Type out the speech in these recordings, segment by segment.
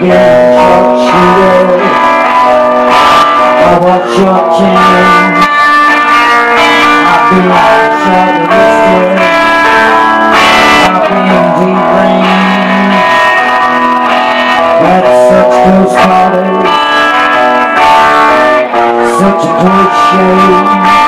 get what you will. I want your change. I've been outside of the skin. I've been deep rain. Had such close quarters. Such a great shame.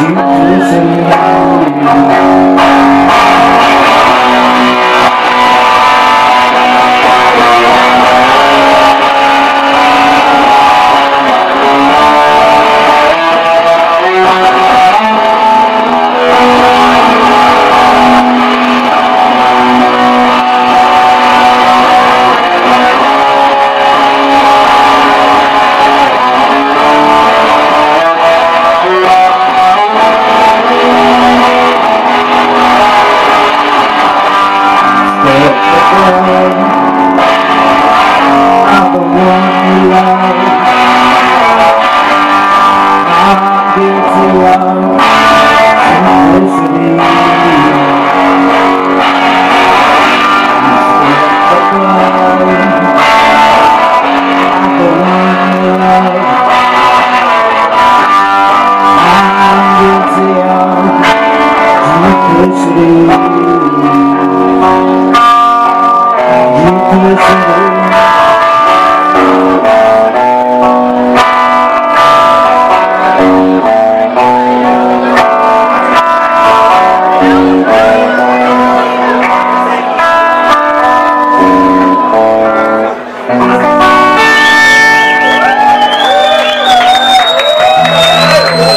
guilty of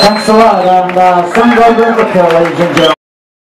Thanks a lot, and uh, some Riverkill, ladies and gentlemen.